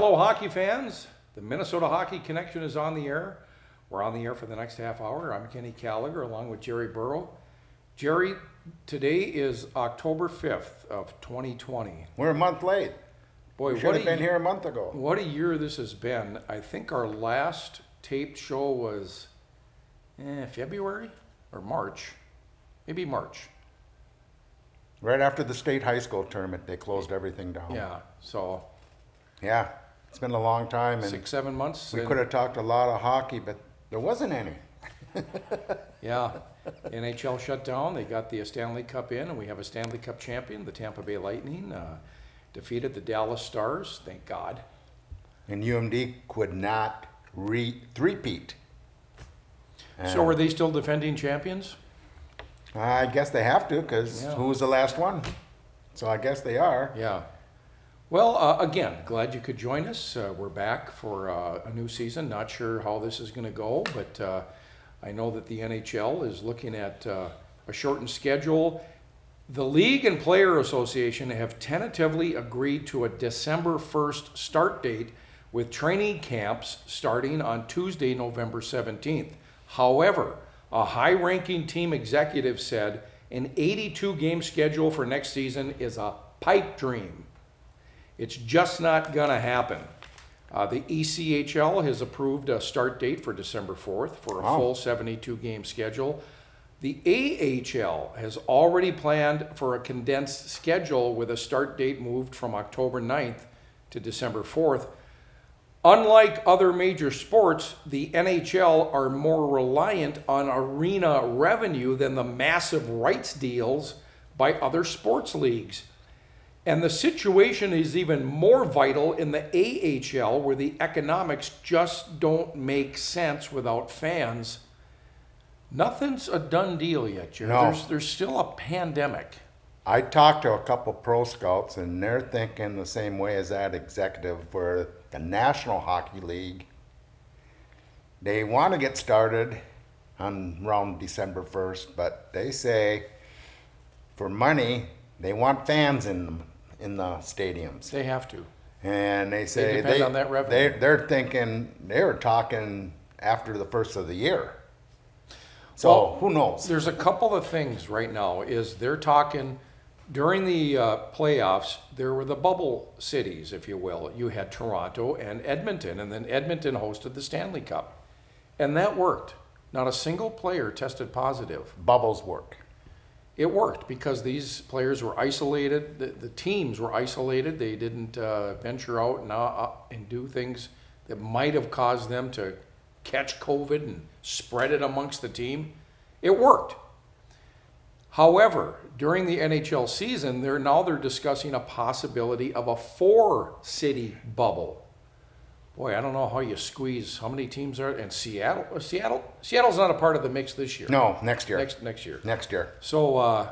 hello, hockey fans. The Minnesota Hockey Connection is on the air. We're on the air for the next half hour. I'm Kenny Gallagher along with Jerry Burrow. Jerry, today is October 5th of 2020. We're a month late. Boy, We should what have been here a month ago. what a year this has been. I think our last taped show was eh, February or March. Maybe March. Right after the state high school tournament, they closed everything down. Yeah, so Yeah, it's been a long time, and six, seven months. we could have talked a lot of hockey, but there wasn't any. Yeah, NHL shut down. They got the Stanley Cup in, and we have a Stanley Cup champion. The Tampa Bay Lightning uh, defeated the Dallas Stars. Thank God. And UMD could not re three-peat. So are they still defending champions? I guess they have to, because Yeah. who was the last one? So I guess they are. Yeah. Well, uh, again, glad you could join us. Uh, we're back for uh, a new season. Not sure how this is going to go, but uh, I know that the NHL is looking at uh, a shortened schedule. The League and Player Association have tentatively agreed to a December 1st start date with training camps starting on Tuesday, November 17th. However, a high ranking team executive said an 82 game schedule for next season is a pipe dream. It's just not going to happen. Uh, the ECHL has approved a start date for December 4th for a Wow. full 72 game schedule. The AHL has already planned for a condensed schedule with a start date moved from October 9th to December 4th. Unlike other major sports, the NHL are more reliant on arena revenue than the massive rights deals by other sports leagues. And the situation is even more vital in the AHL, where the economics just don't make sense without fans. Nothing's a done deal yet, Jerry. No. There's, there's still a pandemic. I talked to a couple pro scouts, and they're thinking the same way as that executive for the National Hockey League. They want to get started on around December 1st, but they say for money, they want fans in them, in the stadiums. They have to. And they say they depend on that revenue. They, they're thinking, they were talking after the first of the year. So Well, who knows? There's a couple of things right now. Is they're talking during the uh, playoffs. There were the bubble cities, if you will. You had Toronto and Edmonton, and then Edmonton hosted the Stanley Cup, and that worked. Not a single player tested positive. Bubbles work. It worked because these players were isolated. The, the teams were isolated. They didn't uh, venture out and, uh, and do things that might have caused them to catch COVID and spread it amongst the team. It worked. However, during the NHL season, they're now they're discussing a possibility of a four-city bubble. Boy, I don't know how you squeeze how many teams are and Seattle. uh, Seattle, Seattle's not a part of the mix this year. No, next year. next next year. Next year. So, uh,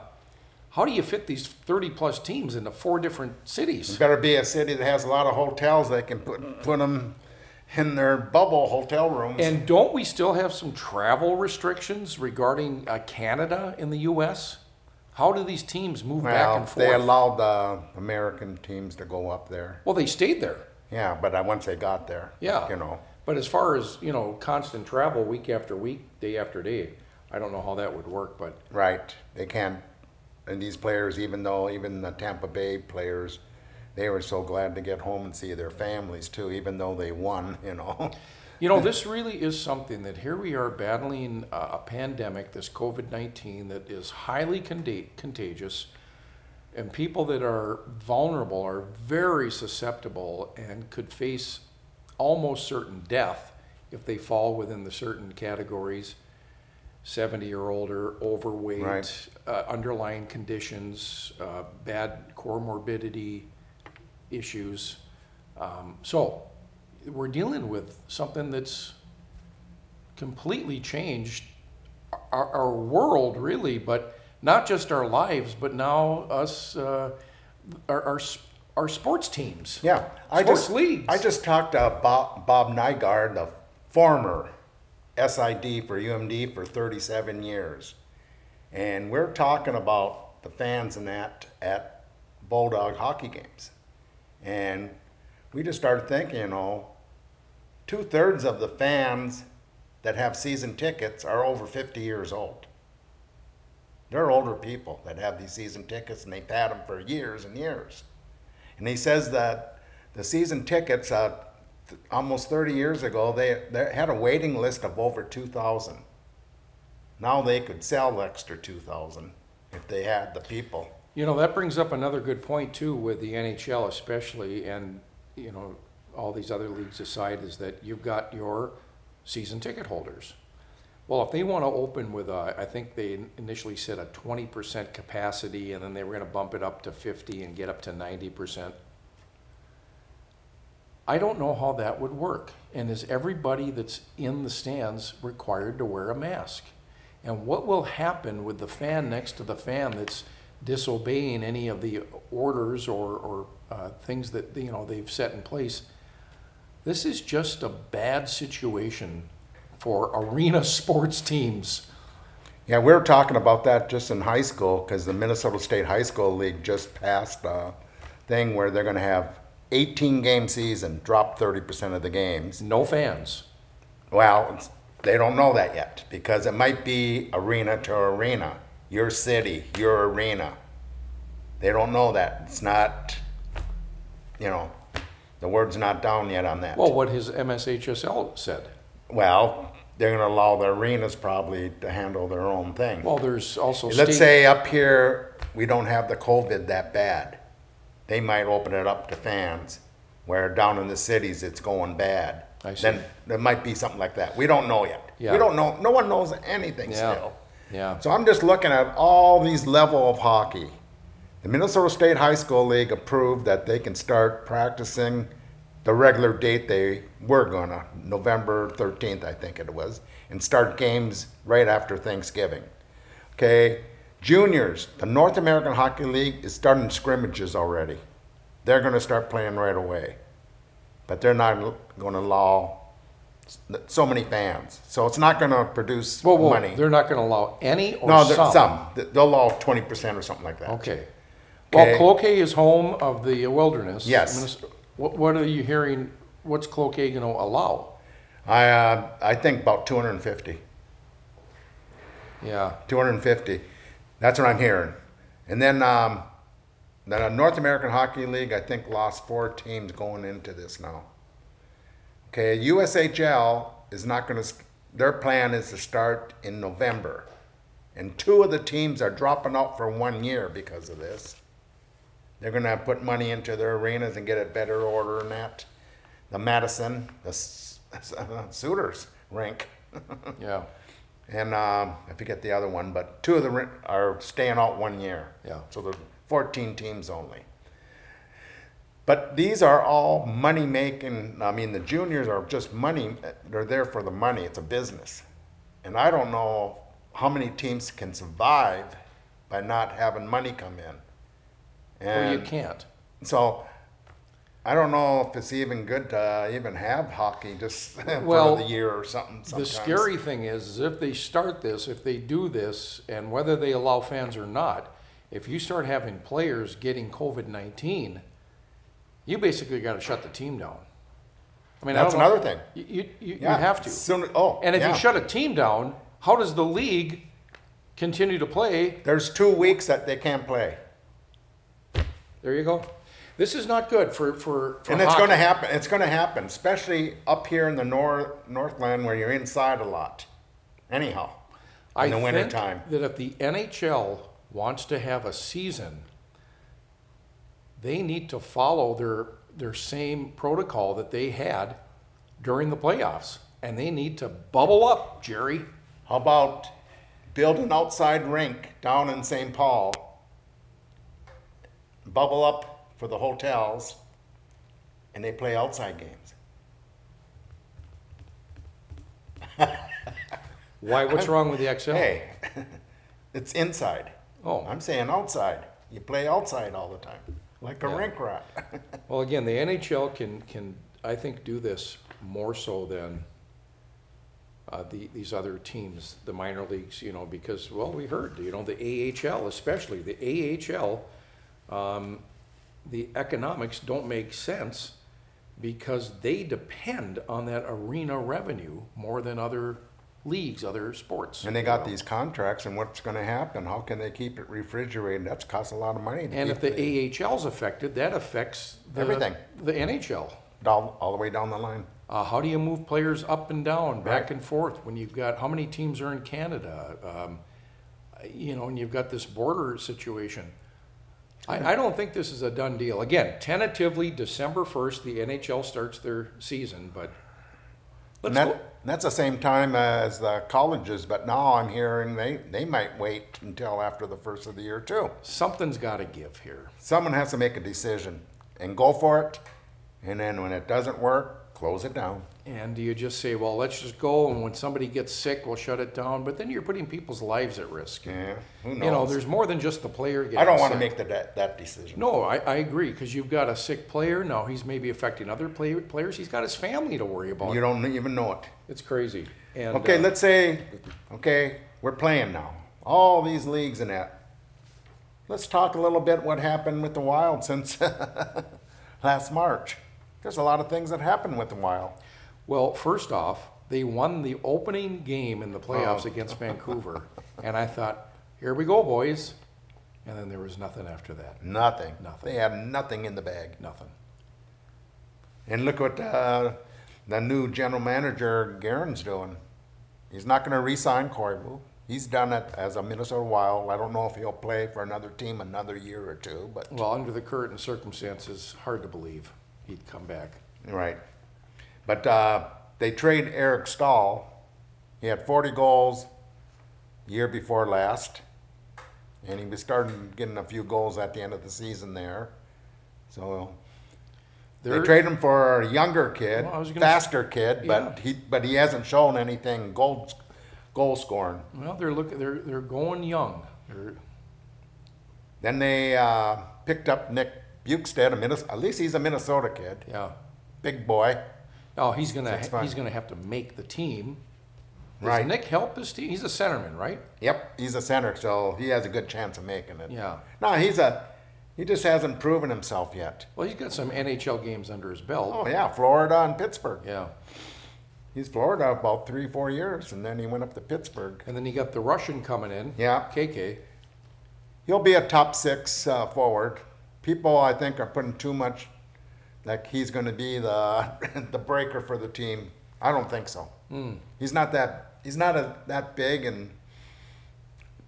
how do you fit these 30 plus teams into four different cities? It Better be a city that has a lot of hotels. They can put put them in their bubble hotel rooms. And don't we still have some travel restrictions regarding uh, Canada in the U.S.? How do these teams move back well, and they forth? allowed the American teams to go up there. well, they stayed there. Yeah, but uh, once they got there, Yeah. you know, But as far as, you know, constant travel week after week, day after day, I don't know how that would work, but right? They can't. And these players, even though even the Tampa Bay players, they were so glad to get home and see their families too, even though they won. You know. You know, this really is something that here we are battling a, a pandemic, this COVID 19, that is highly conda- contagious, and people that are vulnerable are very susceptible and could face almost certain death if they fall within the certain categories 70 or older, overweight, Right. uh, underlying conditions, uh, bad comorbidity issues. Um, so, we're dealing with something that's completely changed our, our world, really, but not just our lives, but now us, uh, our, our, our sports teams. Yeah, I Sports just leagues. I just talked to Bob, Bob Nygaard, the former SID for UMD for 37 years, and we're talking about the fans and that at Bulldog hockey games, and we just started thinking, you know, two thirds of the fans that have season tickets are over 50 years old. They're older people that have these season tickets and they've had them for years and years. And he says that the season tickets, uh, th- almost 30 years ago, they, they had a waiting list of over 2,000. Now they could sell extra 2,000 if they had the people. You know, that brings up another good point too with the NHL especially, and, you know, all these other leagues aside, is that you've got your season ticket holders. Well, if they want to open with a, I think they initially said a twenty percent capacity, and then they were gonna bump it up to fifty and get up to ninety percent. I don't know how that would work, and is everybody that's in the stands required to wear a mask? And what will happen with the fan next to the fan that's disobeying any of the orders or, or uh, things that, you know, they've set in place? This is just a bad situation for arena sports teams. Yeah, we were talking about that just in high school because the Minnesota State High School League just passed a thing where they're going to have 18 game season, drop 30% of the games. No fans. Well, they don't know that yet because it might be arena to arena, your city, your arena. They don't know that. It's not, you know, the word's not down yet on that. Well, what his MSHSL said. Well, they're going to allow the arenas probably to handle their own thing. Well, there's also Let's state- say up here, we don't have the COVID that bad. They might open it up to fans, where down in the cities, it's going bad. I see. Then there might be something like that. We don't know yet. Yeah. We don't know, no one knows anything Yeah. still. Yeah. So I'm just looking at all these level of hockey. The Minnesota State High School League approved that they can start practicing the regular date they were gonna, November 13th, I think it was, and start games right after Thanksgiving. Okay, juniors, the North American Hockey League is starting scrimmages already. They're gonna start playing right away. But they're not gonna allow so many fans. So it's not gonna produce Whoa, whoa, money. they're not gonna allow any or No, some? there- some. They'll allow twenty percent or something like that. Okay. Well, Cloquet is home of the wilderness. Yes. Minnes- What, what are you hearing, what's Cloquet gonna allow? I, uh, I think about two hundred and fifty. Yeah, Two hundred and fifty. That's what I'm hearing. And then, um, the North American Hockey League, I think, lost four teams going into this now. Okay, USHL is not gonna, their plan is to start in November. And two of the teams are dropping out for one year because of this. They're gonna put money into their arenas and get a better order than that. The Madison, the S- Suter's rink. yeah, And um, I forget the other one, but two of them are- are staying out one year. Yeah. So there's 14 teams only. But these are all money making. I mean, the juniors are just money. They're there for the money. It's a business. And I don't know how many teams can survive by not having money come in. Well, you can't. so I don't know if it's even good to even have hockey just Well, for the year or something. The scary thing is, is if they start this, if they do this, and whether they allow fans or not, if you start having players getting COVID nineteen, you basically gotta shut the team down. I mean, I That's know- another thing. You, you, you you have to. soon- oh, And if yeah. you shut a team down, how does the league continue to play? There's two weeks that they can't play. There you go. This is not good for, for, for And it's gonna happen, it's gonna happen, especially up here in the north, Northland where you're inside a lot. Anyhow, in the I winter think time. that if the NHL wants to have a season, they need to follow their, their same protocol that they had during the playoffs. And they need to bubble up, Jerry. How about build an outside rink down in St. Paul? Bubble up for the hotels, and they play outside games. Why, what's wrong with the Xcel? Hey, it's inside. Oh. I'm saying outside. You play outside all the time, like a Yeah. rink rat. Well, again, the NHL can, can, I think, do this more so than uh, the, these other teams, the minor leagues, you know, because, well, we heard, you know, the AHL especially, the AHL, um, the economics don't make sense because they depend on that arena revenue more than other leagues, other sports. And they got these contracts, and what's gonna happen? How can they keep it refrigerated? That's cost a lot of money to And if the AHL's affected, that affects the, Everything. the NHL. all, all the way down the line. Uh, how do you move players up and down, back and forth, when you've got, how many teams are in Canada? Um, you know, and you've got this border situation. I, I don't think this is a done deal. Again, tentatively, December first, the NHL starts their season, but let's go. that, that's the same time as the colleges, but now I'm hearing they, they might wait until after the first of the year too. Something's gotta give here. Someone has to make a decision and go for it, and then when it doesn't work, close it down. And do you just say, well, let's just go, and when somebody gets sick, we'll shut it down, but then you're putting people's lives at risk. Yeah, who knows? You know, there's more than just the player getting I don't want to sick. make the, that, that decision. No, I, I agree, because you've got a sick player, now he's maybe affecting other play, players, he's got his family to worry about. You don't even know it. It's crazy. And, Okay, uh, let's say, okay, we're playing now. All these leagues and that. Let's talk a little bit what happened with the Wild since last March. There's a lot of things that happened with the Wild. Well, first off, they won the opening game in the playoffs Oh. against Vancouver, and I thought, here we go, boys. And then there was nothing after that, Nothing. Nothing. They had nothing in the bag. nothing. And look what uh, the new general manager Guerin's doing. He's not going to re-sign Koivu. He's done it as a Minnesota Wild. I don't know if he'll play for another team another year or two, but Well, under the current circumstances, hard to believe he'd come back. Right. But uh, they trade Eric Staal. He had 40 goals year before last, and he was starting getting a few goals at the end of the season there. So they They're- trade him for a younger kid, Well, I was gonna faster kid, but Yeah. he but he hasn't shown anything goal goal scoring. Well, they're looking, they're, they're going young. They're, Then they uh, picked up Nick Bjugstad, a Minnesota, at least he's a Minnesota kid, yeah. big boy. Oh, he's gonna, That's fine. he's gonna have to make the team. Does Right. Nick help his team? He's a centerman, right? Yep, he's a center, so he has a good chance of making it. Yeah. No, he's a, he just hasn't proven himself yet. Well, he's got some NHL games under his belt. Oh yeah, Florida and Pittsburgh. Yeah. He's Florida about three, four years, and then he went up to Pittsburgh. And then you got the Russian coming in. Yeah. KK. He'll be a top six uh, forward. People, I think, are putting too much, like he's going to be the the breaker for the team. I don't think so. He's not that. He's not a, that big, and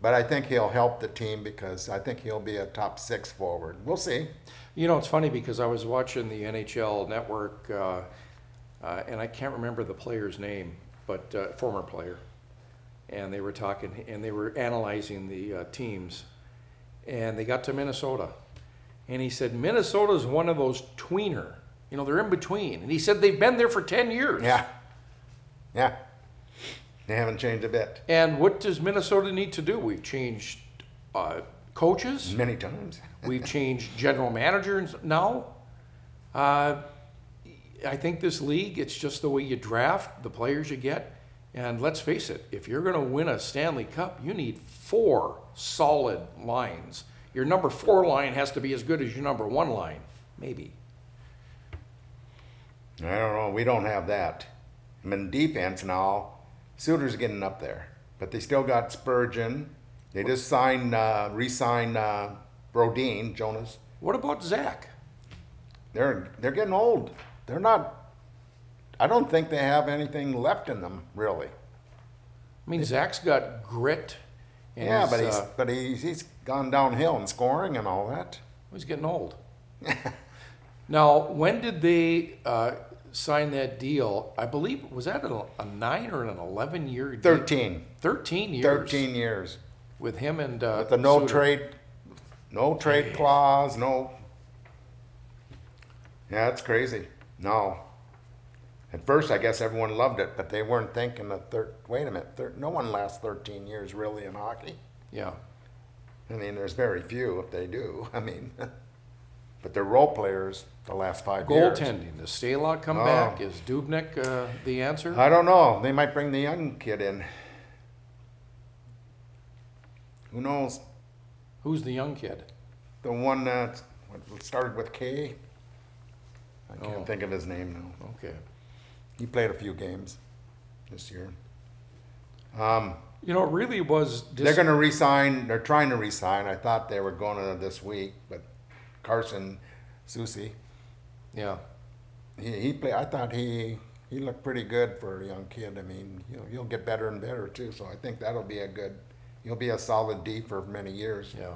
but I think he'll help the team because I think he'll be a top six forward. We'll see. You know, it's funny because I was watching the NHL network, uh, uh, and I can't remember the player's name, but uh, former player. And they were talking, and they were analyzing the uh, teams, and they got to Minnesota, and he said Minnesota's one of those tweener. You know, they're in between, and he said they've been there for ten years. Yeah. Yeah. They haven't changed a bit. And what does Minnesota need to do? We've changed uh, coaches. Many times. We've changed general managers now. Uh, I think this league, it's just the way you draft, the players you get. And let's face it, if you're going to win a Stanley Cup, you need four solid lines. Your number four line has to be as good as your number one line, maybe. I don't know. We don't have that. I mean, defense now, Suter's getting up there, but they still got Spurgeon. They just signed, uh, re-signed uh, Brodin, Jonas. What about Zach? They're they're getting old. They're not. I don't think they have anything left in them, really. I mean, Zach's got grit. Yeah, but he's uh, but he's he's gone downhill in scoring and all that. He's getting old. now, when did they uh, sign that deal? I believe was that a, a nine or an eleven year deal? Thirteen. Thirteen years. Thirteen years. with him and uh, With the no Suter. trade, no trade clause, no. Yeah, it's crazy. No. At first, I guess everyone loved it, but they weren't thinking of thir- wait a minute, thir- no one lasts 13 years really in hockey. Yeah, I mean, there's very few if they do. I mean, but they're role players the last five years. goaltending. Does Stalock come Oh. back? Is Dubnyk uh, the answer? I don't know. They might bring the young kid in. Who knows? Who's the young kid? The one that started with K. I Oh. can't think of his name now. Okay. He played a few games this year. Um, You know, it really was. they're gonna resign, they're trying to resign. I thought they were gonna this week, but Carson Soucy, yeah. he, he played, I thought he, he looked pretty good for a young kid. I mean, he'll, he'll get better and better too, so I think that'll be a good, he'll be a solid D for many years. Yeah.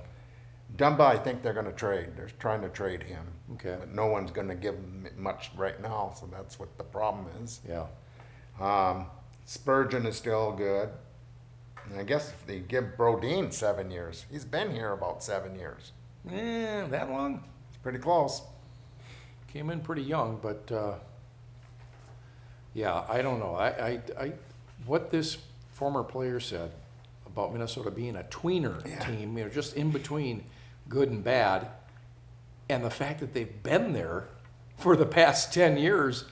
Dumba, I think they're gonna trade. They're trying to trade him. Okay. But no one's gonna give him much right now, so that's what the problem is. Yeah. Um, Spurgeon is still good. And I guess if they give Brodin seven years, he's been here about seven years. Eh, that long? It's pretty close. Came in pretty young, but uh, yeah, I don't know. I, I, I, what this former player said about Minnesota being a tweener Yeah. team, you know, just in between good and bad, and the fact that they've been there for the past ten years,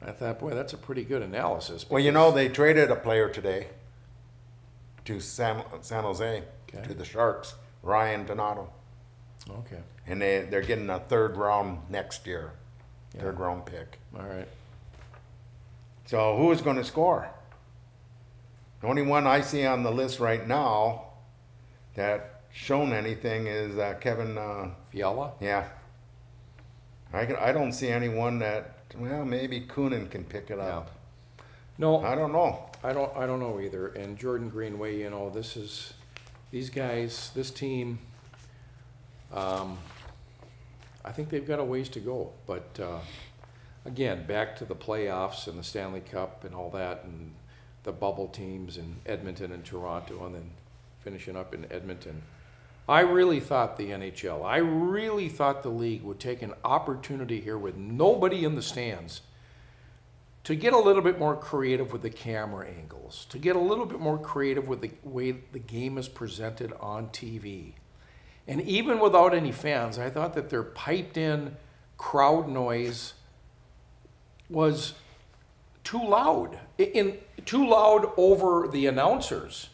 I thought, boy, that's a pretty good analysis. Well, you know, they traded a player today to San, San Jose, Okay. to the Sharks, Ryan Donato. Okay, And they, they're getting a third round next year, Yeah. third round pick. all right. So who is going to score? The only one I see on the list right now that shown anything is uh, Kevin. Uh, Fiala? yeah, I can, I don't see anyone that. Well, maybe Kunin can pick it up. No, I don't know. I don't, I don't know either. And Jordan Greenway, you know, this is, these guys, this team, um, I think they've got a ways to go. But, uh, again, back to the playoffs and the Stanley Cup and all that and the bubble teams in Edmonton and Toronto and then finishing up in Edmonton. I really thought the NHL, I really thought the league would take an opportunity here with nobody in the stands to get a little bit more creative with the camera angles, to get a little bit more creative with the way the game is presented on TV. And even without any fans, I thought that their piped in crowd noise was too loud, in, too loud over the announcers.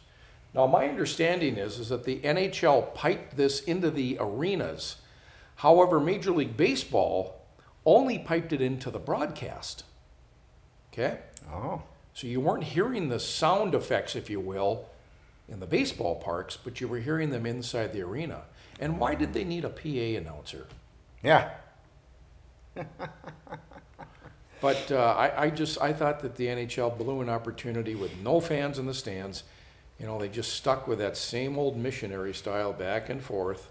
Now, my understanding is, is that the NHL piped this into the arenas. However, Major League Baseball only piped it into the broadcast. Okay? Oh, So you weren't hearing the sound effects, if you will, in the baseball parks, but you were hearing them inside the arena. And why did they need a PA announcer? yeah. But uh, I, I just I thought that the NHL blew an opportunity with no fans in the stands. You know, they just stuck with that same old missionary style back and forth,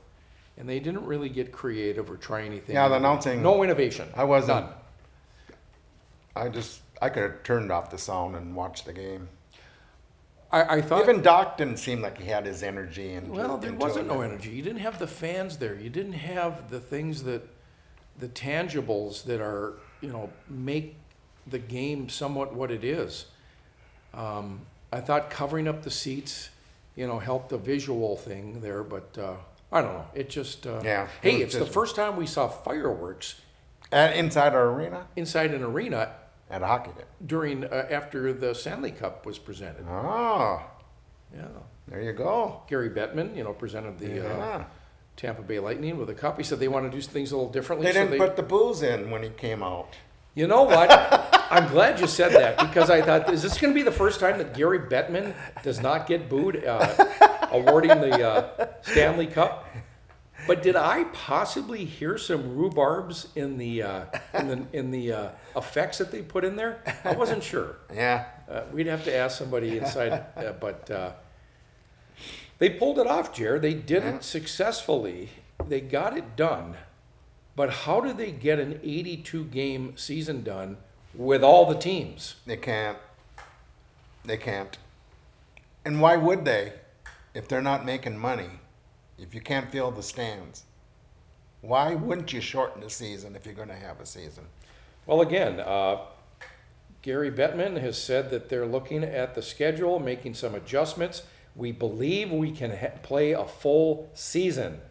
and they didn't really get creative or try anything. Yeah, the announcing- No innovation. I wasn't. None. I just I could have turned off the sound and watched the game. I, I thought Even Doc didn't seem like he had his energy and. Well, there wasn't no energy. You didn't have the fans there. You didn't have the things that, the tangibles that are, you know, make the game somewhat what it is. Um, I thought covering up the seats, you know, helped the visual thing there, but uh, I don't know. It just, uh, Yeah, Hey, it's the first time we saw fireworks At, inside our arena inside an arena at a hockey game. during uh, after the Stanley Cup was presented. Oh, Yeah, there you go. Gary Bettman, you know, presented the uh, Yeah. Tampa Bay Lightning with a cup. He said they want to do things a little differently. They didn't put the booze in when he came out. You know what? I'm glad you said that because I thought, is this going to be the first time that Gary Bettman does not get booed uh, awarding the uh, Stanley Cup? But did I possibly hear some rhubarbs in the uh, in the in the uh, effects that they put in there? I wasn't sure. Yeah. Uh, we'd have to ask somebody inside, uh, but uh, they pulled it off, Jared. They did Yeah. it successfully. They got it done. But how did they get an 82 game season done with all the teams? They can't. They can't. And why would they if they're not making money? If you can't fill the stands? Why wouldn't you shorten the season if you're going to have a season? Well, again, uh, Gary Bettman has said that they're looking at the schedule, making some adjustments. We believe we can ha- play a full season.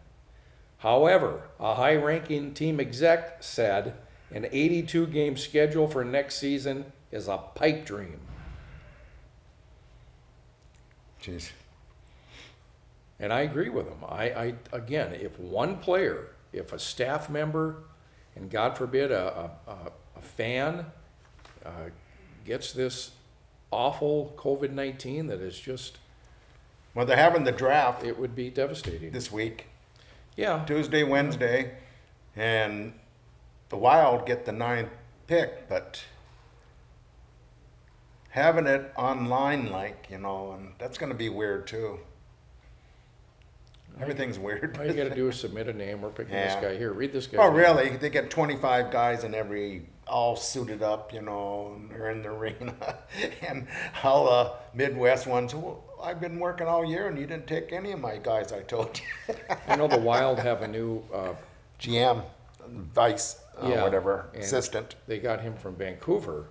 However, a high ranking team exec said an 82 game schedule for next season is a pipe dream. Jeez. And I agree with him. I, I again, if one player, if a staff member and God forbid a, a, a- fan uh, gets this awful COVID-19 that is just, Well, they're having the draft it would be devastating. this week, Yeah, Tuesday, Wednesday, and the Wild get the ninth pick, but having it online, like you know, and that's going to be weird too. Everything's weird. all you gotta do is submit a name, we're picking this guy here, read this guy. Well, really, they get 25 guys in every, all suited up, you know, and they're in the arena. and all the Midwest ones, well, I've been working all year and you didn't take any of my guys, I told you. I know the Wild have a new, uh, GM, vice, uh, Yeah, whatever, and- assistant. they got him from Vancouver.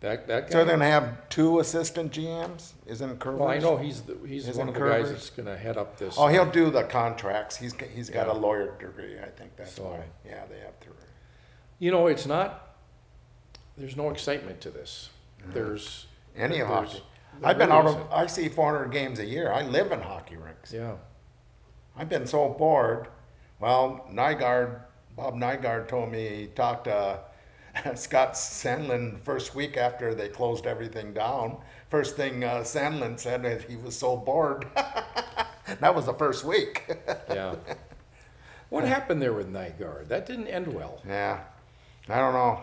That, that So they're going to have two assistant GMs? Isn't Kurvers? well, I know he's, the- he's Isn't one of the guys Kurvers? that's gonna head up this. Oh, he'll do the contracts. He's, g- he's got a Yeah. lawyer degree, I think that's So- why. Yeah, they have three. You know, it's not, there's no excitement to this. There's. Any of there's- hockey. there I've been really out of, isn't. I see 400 games a year. I live in hockey rinks. Yeah, I've been so bored. Well, Nygaard, Bob Nygaard told me he talked to Scott Sandelin first week after they closed everything down. First thing uh, Sandlin said is he was so bored. that was the first week. yeah. What happened there with Nygaard? That didn't end well. yeah, I don't know.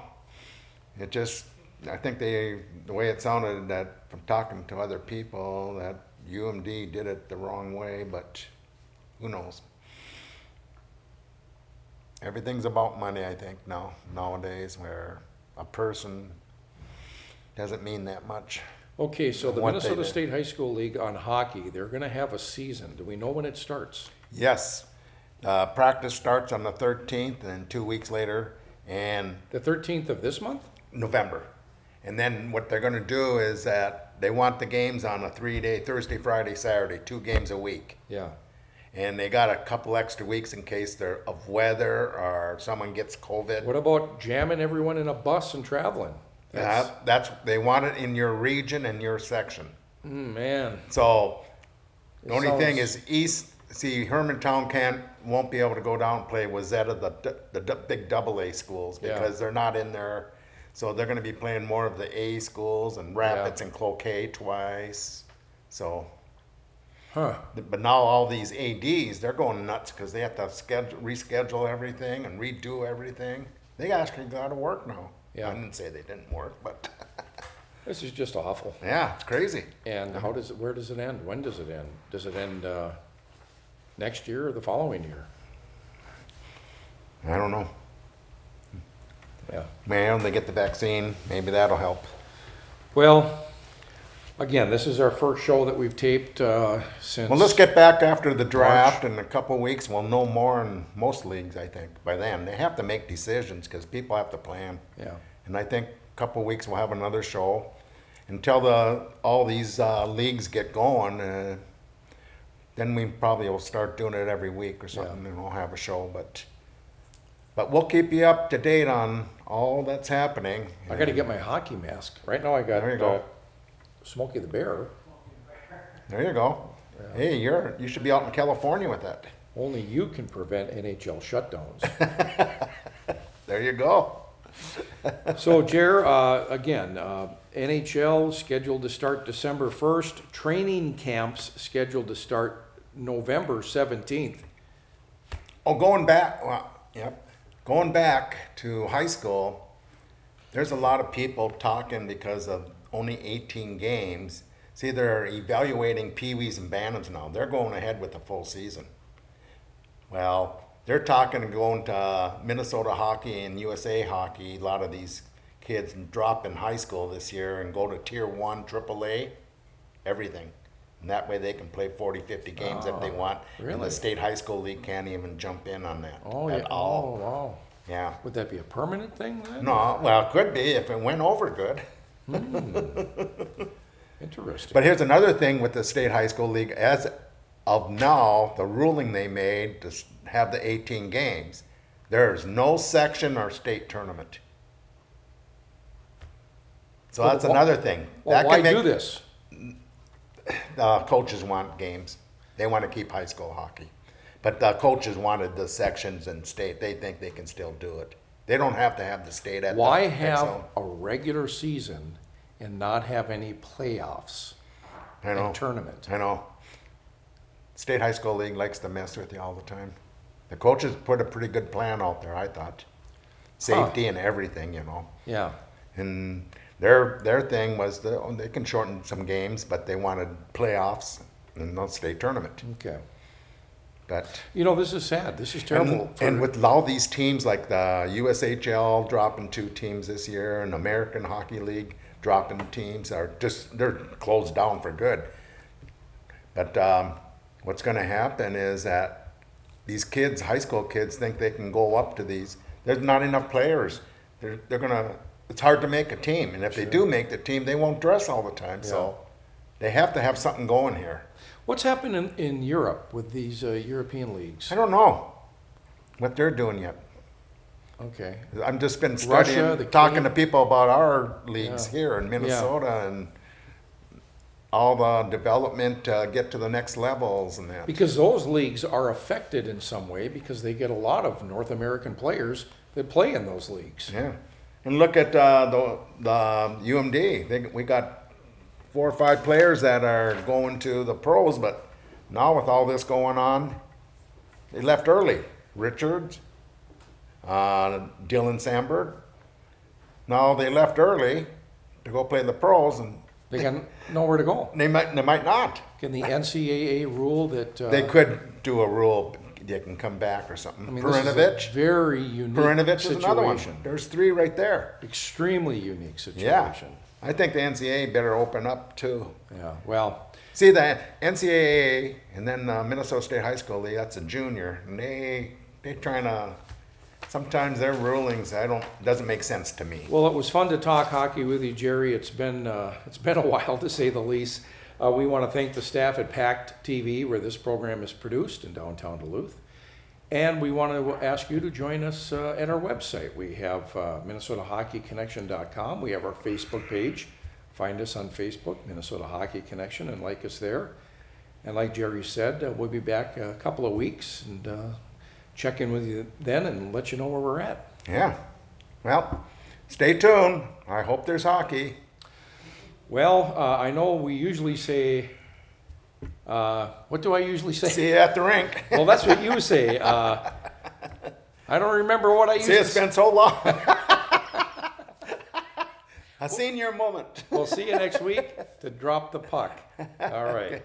It just, I think they, the way it sounded that from talking to other people, that UMD did it the wrong way, but who knows? Everything's about money, I think, now, nowadays, where a person doesn't mean that much. Okay, so the What they Minnesota did. State High School League on hockey, they're gonna have a season. Do we know when it starts? Yes, uh, practice starts on the thirteenth, and two weeks later, and The thirteenth of this month? November. And then what they're gonna do is that they want the games on a three-day, Thursday, Friday, Saturday, two games a week. Yeah, And they got a couple extra weeks in case they're of weather or someone gets COVID. what about jamming everyone in a bus and traveling? That's, That, that's, they want it in your region and your section. mm, man, So, the It only thing is east, see, Hermantown can't, won't be able to go down and play Wayzata, the, d- the big double A schools, Yeah. because they're not in there. So they're gonna be playing more of the A schools and Rapids and Cloquet twice, so. Huh, But now all these ADs, they're going nuts because they have to schedule, reschedule everything and redo everything. They actually got to work now. Yeah. I didn't say they didn't work, but this is just awful. yeah, it's crazy. And how does it, where does it end? When does it end? Does it end, uh, next year or the following year? I don't know. Yeah. Man, they get the vaccine, maybe that'll help. Well, again, this is our first show that we've taped, uh, since. Well, let's get back after the draft in a couple of weeks. We'll know more in most leagues, I think, by then. They have to make decisions because people have to plan. Yeah, And I think a couple of weeks we'll have another show. Until the, all these uh, leagues get going, uh, then we probably will start doing it every week or something and we'll have a show. But, but we'll keep you up to date on all that's happening. I gotta get my hockey mask. Right now I got, There you go. Smokey the Bear. There you go. Hey, you're, you should be out in California with that. Only you can prevent NHL shutdowns. There you go. So, Jer, uh, again, uh, NHL scheduled to start December first, training camps scheduled to start November seventeenth. Oh, going back, well, yep, going back to high school, there's a lot of people talking because of only 18 games. See, they're evaluating peewees and bantams now. They're going ahead with the full season. Well, they're talking of going to Minnesota hockey and USA hockey. A lot of these kids drop in high school this year and go to tier one, AAA, everything. And that way they can play 40, 50 games if they Oh, want. And really? the state high school league can't even jump in on that Oh, at yeah, oh, all. wow. Yeah. Would that be a permanent thing then? No, well, it could be if it went over good. Interesting. But here's another thing with the state high school league. As of now, the ruling they made to have the 18 games, there's no section or state tournament. So Well, that's another thing. Well, that why can make, do this? Uh, coaches want games. They want to keep high school hockey But the coaches wanted the sections and state, they think they can still do it. They don't have to have the state at the. Why next have a regular season and not have any playoffs I know. and tournament? I know. State High School League likes to mess with you all the time. The coaches put a pretty good plan out there, I thought. Safety and everything, you know. Yeah, And their their thing was the, oh, they can shorten some games, but they wanted playoffs and no state tournament. okay. But You know, this is sad. This is terrible. and, for- and with all these teams like the USHL dropping two teams this year, and American Hockey League dropping teams are just they're closed down for good. But um, what's going to happen is that these kids, high school kids, think they can go up to these. There's not enough players. They're they're gonna. It's hard to make a team, and if they do make the team, they won't dress all the time. So they have to have something going here. What's happened in, in Europe with these uh, European leagues? I don't know what they're doing yet. Okay. I've just been studying, the talking King- to people about our leagues Yeah. here in Minnesota and all the development to get to the next levels and that. Because those leagues are affected in some way because they get a lot of North American players that play in those leagues. Yeah, and look at uh, the the UMD. They, we got four or five players that are going to the pros, but now with all this going on, they left early. Richards, uh, Dylan Samberg. Now they left early to go play in the pros, and They got nowhere to go. they might they might not. Can the NCAA rule that? Uh, They could do a rule. They can come back or something. I mean, this is a Perunovich. very unique Perunovich is another one. situation. There's three right there. Extremely unique Yeah. situation. I think the NCAA better open up too. Yeah. Well, See, the NCAA and then the Minnesota State High School League, that's a junior, and they, they trying to, sometimes their rulings, I don't, doesn't make sense to me. Well, it was fun to talk hockey with you, Jerry. It's been uh, it's been a while to say the least. Uh, we want to thank the staff at Pact TV, where this program is produced in downtown Duluth, and we want to ask you to join us uh, at our website. We have uh, MinnesotaHockeyConnection.com. We have our Facebook page. Find us on Facebook, Minnesota Hockey Connection, and like us there. And like Jerry said, uh, we'll be back a couple of weeks and uh, check in with you then and let you know where we're at. Yeah. Well, stay tuned. I hope there's hockey. Well, uh, I know we usually say, uh, what do I usually say? See you at the rink. Well, that's what you say. Uh, I don't remember what I used See, to it's been so long. I seen your moment. We'll see you next week to drop the puck. All right.